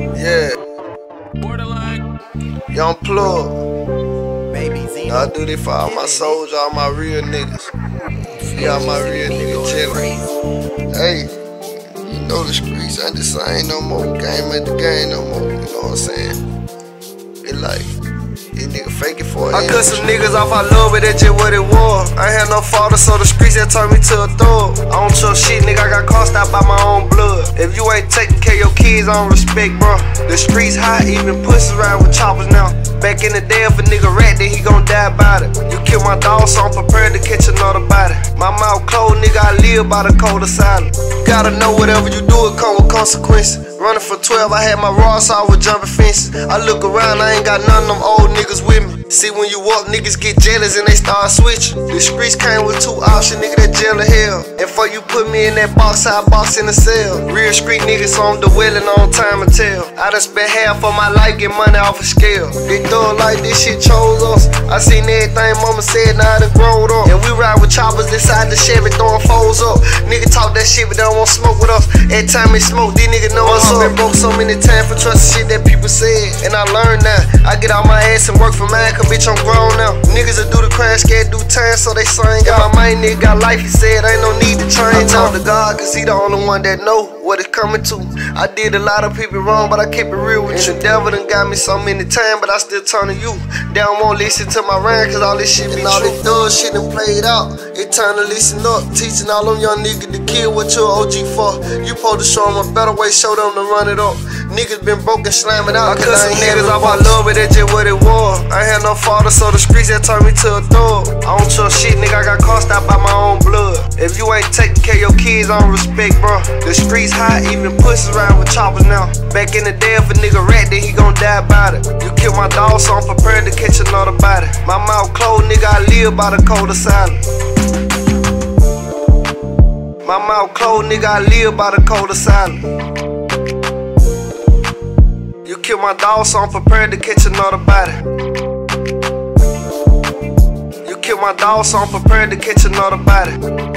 Yeah, Borderline. young plug. Baby Z. I do this for all my soldiers, all my real niggas. Yeah, all my real niggas chillin'. Hey, you know the streets ain't the same no more. Game ain't the game no more. You know what I'm saying? It like, these niggas fake it for it. I cut some niggas off, I love it, that's just what it was. I ain't had no father, so the streets that turned me to a thug. I don't trust shit, nigga, I got crossed out by my own blood. If you ain't taking care of your kids, I don't respect, bro. The streets hot, even pussies ride with choppers now. Back in the day, if a nigga rat, then he gon' die about it. You kill my dog, so I'm prepared to catch another body. My live by the code of silence. Gotta know whatever you do, it come with consequences. Running for 12, I had my raw, so I was jumping fences. I look around, I ain't got none of them old niggas with me. See, when you walk, niggas get jealous and they start switching. The streets came with two options, nigga, that jail or hell. And for you put me in that box, I box in the cell. Real street niggas, so I'm dwelling on time and tell. I done spent half of my life get money off a scale. They thug like this shit chose us. I seen everything mama said, now I done grown up. And we ride with choppers inside the Chevy, throwing. Nigga talk that shit, but they don't want smoke with us. Every time they smoke, these niggas know what's up. Been broke so many times for trusting shit that people said. And I learned now. I get out my ass and work for mine, cause bitch, I'm grown now. Niggas that do the crime, scared do time, so they sing out. My main nigga got life, he said, ain't no need to change. I talk to God, cause he the only one that know what it's coming to. I did a lot of people wrong, but I kept it real with you. Devil done got me so many times, but I still turn to you. They don't want listen to my rhyme, cause all this shit be and all this thug shit done played out. It time to listen up, teaching all them young niggas to kill what you're OG for. You supposed to show them a better way, show them to run it up. Niggas been broken, slamming out. I cut some niggas off, I love it, that's just what it was. I had no father, so the streets that turned me to a thug. I don't trust shit, nigga, If you ain't taking care of your kids, I don't respect, bro. The streets hot, even pussies ride with choppers now. Back in the day, if a nigga rat, then he gon' die about it. You kill my dog, so I'm prepared to catch another body. My mouth closed, nigga, I live by the code of silence. My mouth closed, nigga, I live by the code of silence. You kill my dog, so I'm prepared to catch another body. You kill my dog, so I'm prepared to catch another body.